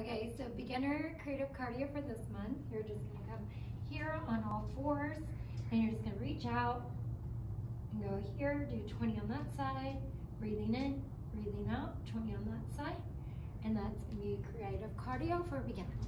Okay, so beginner creative cardio for this month. You're just gonna come here on all fours and you're just gonna reach out and go here, do 20 on that side, breathing in, breathing out, 20 on that side. And that's gonna be creative cardio for beginners.